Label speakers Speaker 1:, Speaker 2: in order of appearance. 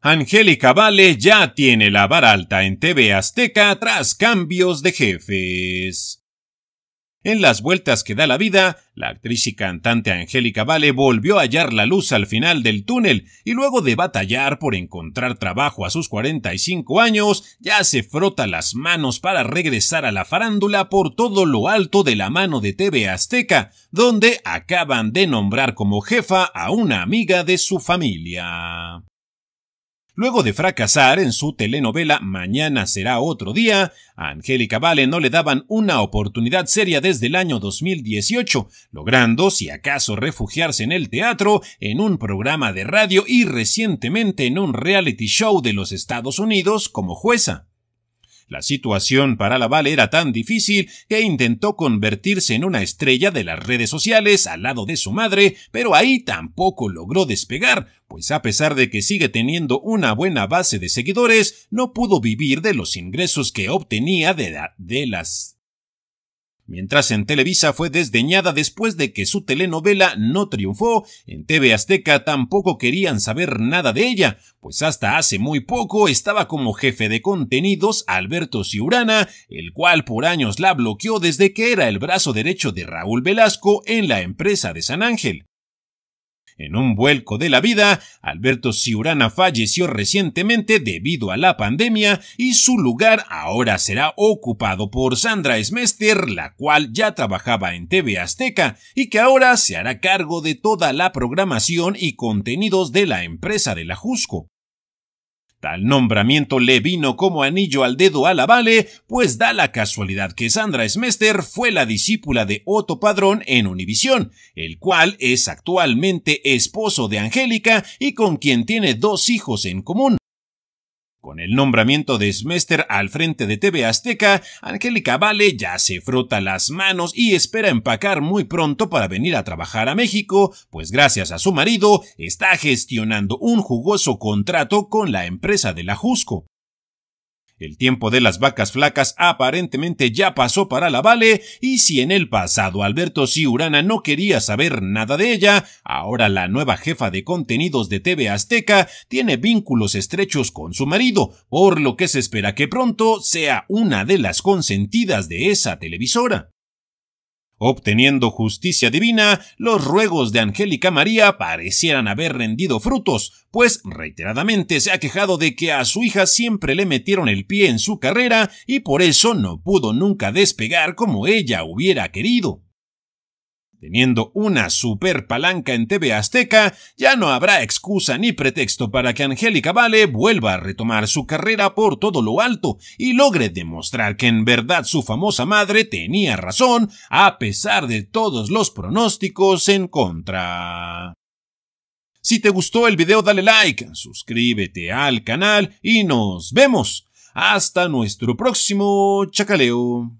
Speaker 1: Angélica Vale ya tiene la vara alta en TV Azteca tras cambios de jefes. En las vueltas que da la vida, la actriz y cantante Angélica Vale volvió a hallar la luz al final del túnel y luego de batallar por encontrar trabajo a sus 45 años, ya se frota las manos para regresar a la farándula por todo lo alto de la mano de TV Azteca, donde acaban de nombrar como jefa a una amiga de su familia. Luego de fracasar en su telenovela Mañana será otro día, a Angélica Vale no le daban una oportunidad seria desde el año 2018, logrando, si acaso, refugiarse en el teatro, en un programa de radio y recientemente en un reality show de los Estados Unidos como jueza. La situación para la Vale era tan difícil que intentó convertirse en una estrella de las redes sociales al lado de su madre, pero ahí tampoco logró despegar, pues a pesar de que sigue teniendo una buena base de seguidores, no pudo vivir de los ingresos que obtenía de, de las Mientras en Televisa fue desdeñada después de que su telenovela no triunfó, en TV Azteca tampoco querían saber nada de ella, pues hasta hace muy poco estaba como jefe de contenidos Alberto Ciurana, el cual por años la bloqueó desde que era el brazo derecho de Raúl Velasco en la empresa de San Ángel. En un vuelco de la vida, Alberto Ciurana falleció recientemente debido a la pandemia y su lugar ahora será ocupado por Sandra Smester, la cual ya trabajaba en TV Azteca y que ahora se hará cargo de toda la programación y contenidos de la empresa de la Jusco. Tal nombramiento le vino como anillo al dedo a la Vale, pues da la casualidad que Sandra Smester fue la discípula de Otto Padrón en Univisión, el cual es actualmente esposo de Angélica y con quien tiene dos hijos en común. Con el nombramiento de Smester al frente de TV Azteca, Angélica Vale ya se frota las manos y espera empacar muy pronto para venir a trabajar a México, pues gracias a su marido está gestionando un jugoso contrato con la empresa de la Jusco. El tiempo de las vacas flacas aparentemente ya pasó para la Vale, y si en el pasado Alberto Ciurana no quería saber nada de ella, ahora la nueva jefa de contenidos de TV Azteca tiene vínculos estrechos con su marido, por lo que se espera que pronto sea una de las consentidas de esa televisora. Obteniendo justicia divina, los ruegos de Angélica María parecieran haber rendido frutos, pues reiteradamente se ha quejado de que a su hija siempre le metieron el pie en su carrera y por eso no pudo nunca despegar como ella hubiera querido. Teniendo una super palanca en TV Azteca, ya no habrá excusa ni pretexto para que Angélica Vale vuelva a retomar su carrera por todo lo alto y logre demostrar que en verdad su famosa madre tenía razón a pesar de todos los pronósticos en contra. Si te gustó el video dale like, suscríbete al canal y nos vemos. Hasta nuestro próximo chacaleo.